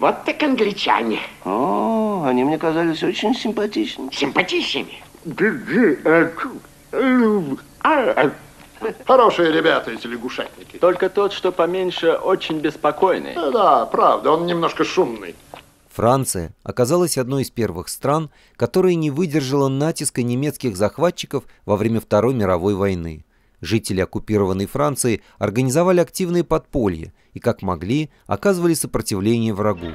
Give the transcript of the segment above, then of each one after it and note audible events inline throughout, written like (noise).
Вот так англичане. О, они мне казались очень симпатичными. Симпатичными. Хорошие ребята эти лягушатники. Только тот, что поменьше, очень беспокойный. Да, да, правда, он немножко шумный. Франция оказалась одной из первых стран, которая не выдержала натиска немецких захватчиков во время Второй мировой войны. Жители оккупированной Франции организовали активные подполья и, как могли, оказывали сопротивление врагу.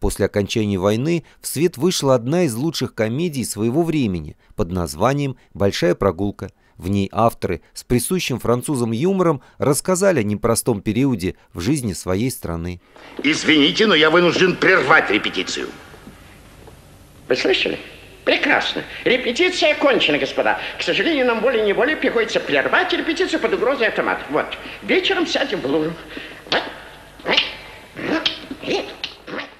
После окончания войны в свет вышла одна из лучших комедий своего времени под названием «Большая прогулка». В ней авторы с присущим французам юмором рассказали о непростом периоде в жизни своей страны. Извините, но я вынужден прервать репетицию. Вы слышали? Прекрасно. Репетиция окончена, господа. К сожалению, нам более не более приходится прервать репетицию под угрозой автомата. Вот. Вечером сядем в лужу.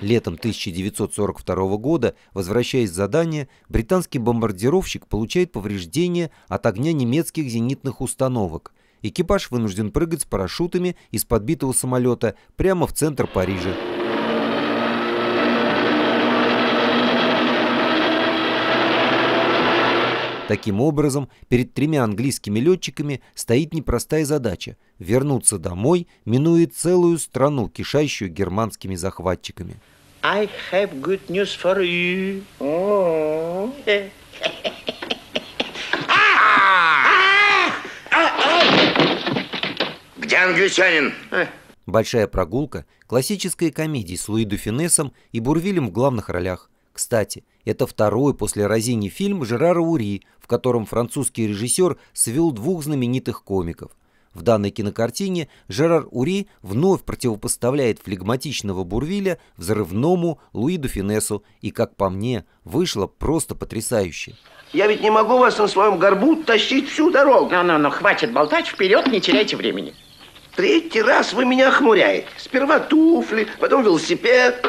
Летом 1942 года, возвращаясь с задания, британский бомбардировщик получает повреждения от огня немецких зенитных установок. Экипаж вынужден прыгать с парашютами из подбитого самолета прямо в центр Парижа. Таким образом, перед тремя английскими летчиками стоит непростая задача – вернуться домой, минуя целую страну, кишащую германскими захватчиками. I have good news for you. Oh. (laughs) Где англичанин? Большая прогулка – классическая комедия с Луи Дюфинесом и Бурвилем в главных ролях. Кстати, это второй после Розини фильм Жерара Ури, в котором французский режиссер свел двух знаменитых комиков. В данной кинокартине Жерар Ури вновь противопоставляет флегматичного Бурвиля взрывному Луи Финесу, и, как по мне, вышло просто потрясающе. Я ведь не могу вас на своем горбу тащить всю дорогу. Ну-ну-ну, хватит болтать, вперед, не теряйте времени. Третий раз вы меня охмуряете. Сперва туфли, потом велосипед.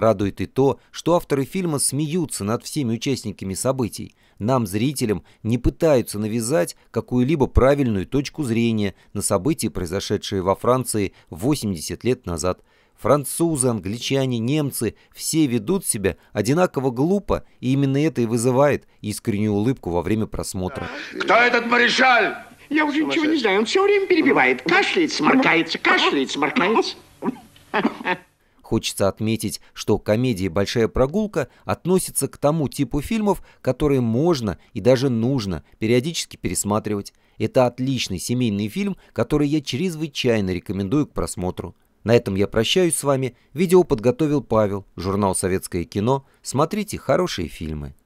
Радует и то, что авторы фильма смеются над всеми участниками событий. Нам, зрителям, не пытаются навязать какую-либо правильную точку зрения на события, произошедшие во Франции 80 лет назад. Французы, англичане, немцы – все ведут себя одинаково глупо, и именно это и вызывает искреннюю улыбку во время просмотра. Кто этот маршаль? Я уже ничего не знаю, он все время перебивает. Кашляет, сморкается, кашляет, сморкается. Хочется отметить, что комедия «Большая прогулка» относится к тому типу фильмов, которые можно и даже нужно периодически пересматривать. Это отличный семейный фильм, который я чрезвычайно рекомендую к просмотру. На этом я прощаюсь с вами. Видео подготовил Павел, журнал «Советское кино». Смотрите хорошие фильмы.